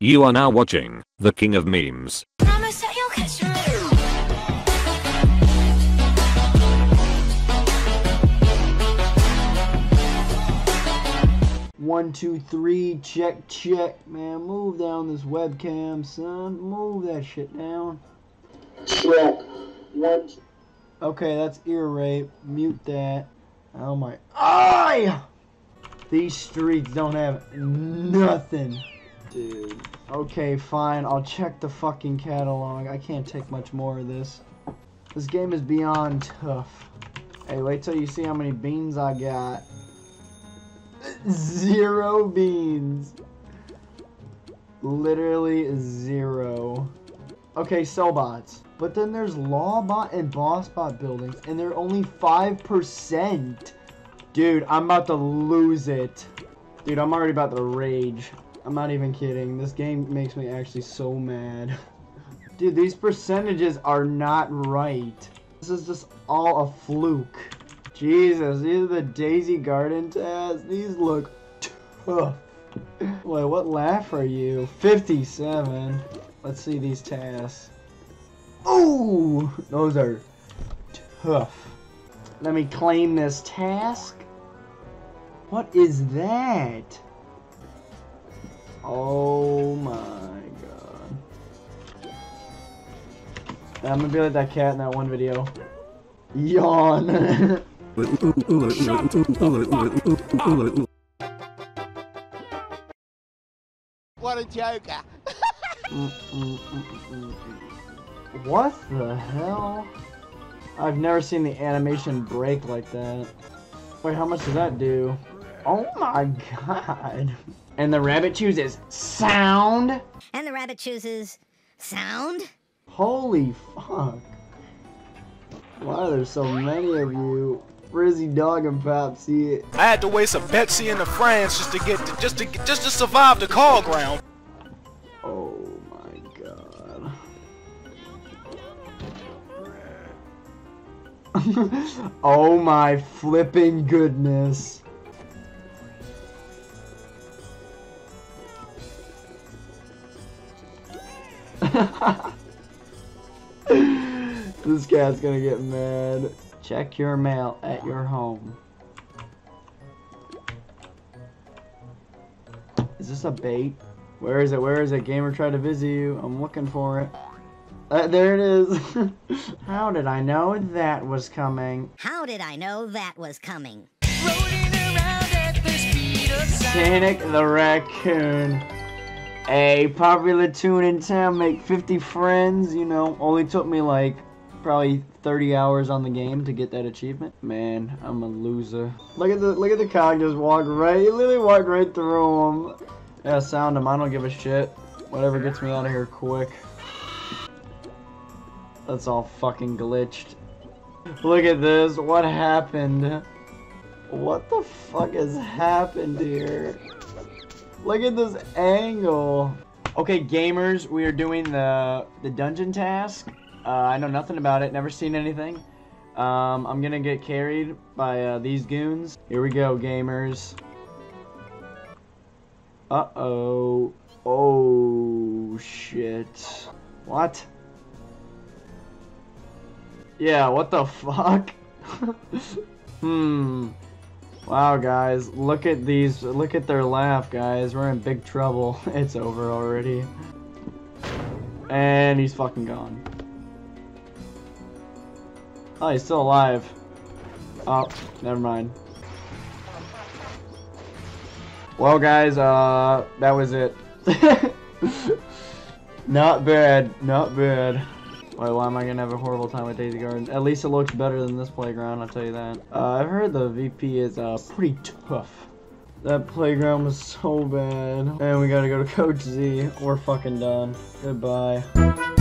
You are now watching the King of Memes. Promise that you'll catch me. One, two, three, check, check. Man, move down this webcam, son. Move that shit down. Check. One. Okay, that's ear rape. Mute that. Oh my. Eye! These streets don't have nothing. Dude. Okay, fine. I'll check the fucking catalog. I can't take much more of this. This game is beyond tough. Hey, wait till you see how many beans I got. Zero beans. Literally zero. Okay, Sellbots. But then there's Lawbot and Bossbot buildings, and they're only 5%. Dude, I'm about to lose it. Dude, I'm already about to rage. I'm not even kidding. This game makes me actually so mad. Dude, these percentages are not right. This is just all a fluke. Jesus, these are the Daisy Garden tasks. These look tough. Wait, what laugh are you? 57. Let's see these tasks. Ooh, those are tough. Let me claim this task. What is that? Oh my god. I'm gonna be like that cat in that one video. Yawn. What a joker. what the hell? I've never seen the animation break like that. Wait, how much does that do? Oh my god. And the rabbit chooses sound? And the rabbit chooses sound. Holy fuck. Why are there so many of you? Frizzy Dog and Popsy. I had to waste a Betsy into France just to get to, just to just to survive the call ground. Oh my god. oh my flipping goodness. this cat's gonna get mad. Check your mail at your home. Is this a bait? Where is it? Where is it? Gamer tried to visit you. I'm looking for it. Uh, there it is. How did I know that was coming? How did I know that was coming? Sonic the Raccoon. A popular tune in town, make 50 friends, you know, only took me like probably 30 hours on the game to get that achievement. Man, I'm a loser. Look at the look at the cog just walk right, he literally walked right through him. Yeah, sound him, I don't give a shit. Whatever gets me out of here quick. That's all fucking glitched. Look at this, what happened? What the fuck has happened here? Look at this angle. Okay, gamers, we are doing the the dungeon task. Uh, I know nothing about it, never seen anything. Um, I'm gonna get carried by uh, these goons. Here we go, gamers. Uh-oh. Oh, shit. What? Yeah, what the fuck? hmm. Wow, guys, look at these, look at their laugh, guys. We're in big trouble. It's over already. And he's fucking gone. Oh, he's still alive. Oh, never mind. Well, guys, uh, that was it. not bad, not bad. Wait, why am I gonna have a horrible time with Daisy Garden? At least it looks better than this playground, I'll tell you that. Uh, I've heard the VP is uh, pretty tough. That playground was so bad. And we gotta go to Coach Z. We're fucking done. Goodbye.